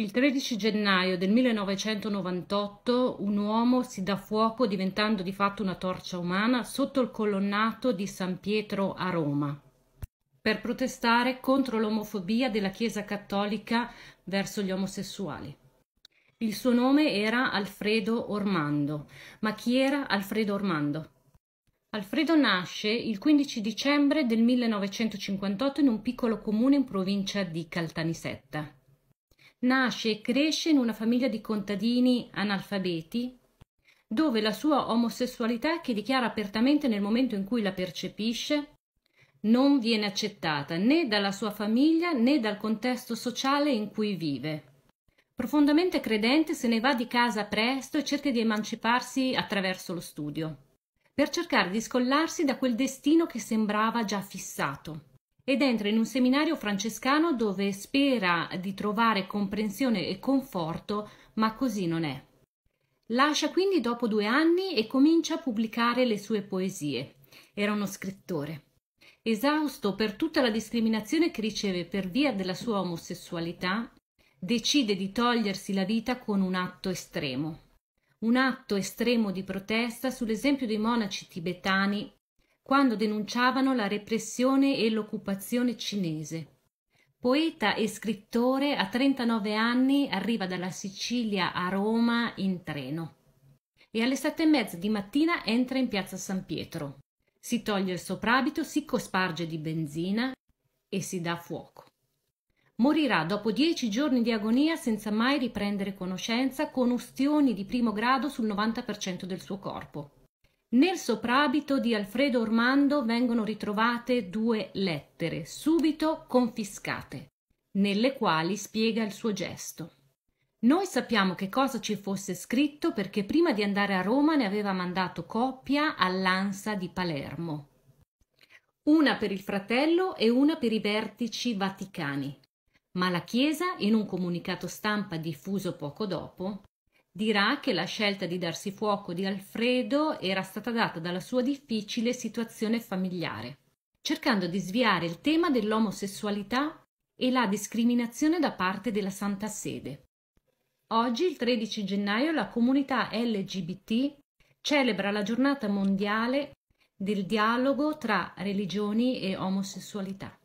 Il 13 gennaio del 1998 un uomo si dà fuoco diventando di fatto una torcia umana sotto il colonnato di San Pietro a Roma per protestare contro l'omofobia della Chiesa cattolica verso gli omosessuali. Il suo nome era Alfredo Ormando. Ma chi era Alfredo Ormando? Alfredo nasce il 15 dicembre del 1958 in un piccolo comune in provincia di Caltanissetta. Nasce e cresce in una famiglia di contadini analfabeti, dove la sua omosessualità, che dichiara apertamente nel momento in cui la percepisce, non viene accettata né dalla sua famiglia né dal contesto sociale in cui vive. Profondamente credente se ne va di casa presto e cerca di emanciparsi attraverso lo studio, per cercare di scollarsi da quel destino che sembrava già fissato ed entra in un seminario francescano dove spera di trovare comprensione e conforto, ma così non è. Lascia quindi dopo due anni e comincia a pubblicare le sue poesie. Era uno scrittore. Esausto per tutta la discriminazione che riceve per via della sua omosessualità, decide di togliersi la vita con un atto estremo. Un atto estremo di protesta sull'esempio dei monaci tibetani quando denunciavano la repressione e l'occupazione cinese. Poeta e scrittore, a 39 anni arriva dalla Sicilia a Roma in treno e alle sette e mezza di mattina entra in piazza San Pietro. Si toglie il soprabito, si cosparge di benzina e si dà fuoco. Morirà dopo dieci giorni di agonia senza mai riprendere conoscenza con ustioni di primo grado sul 90% del suo corpo. Nel soprabito di Alfredo Ormando vengono ritrovate due lettere, subito confiscate, nelle quali spiega il suo gesto. Noi sappiamo che cosa ci fosse scritto perché prima di andare a Roma ne aveva mandato copia all'Ansa di Palermo. Una per il fratello e una per i vertici vaticani. Ma la Chiesa, in un comunicato stampa diffuso poco dopo, dirà che la scelta di darsi fuoco di Alfredo era stata data dalla sua difficile situazione familiare, cercando di sviare il tema dell'omosessualità e la discriminazione da parte della Santa Sede. Oggi, il 13 gennaio, la comunità LGBT celebra la giornata mondiale del dialogo tra religioni e omosessualità.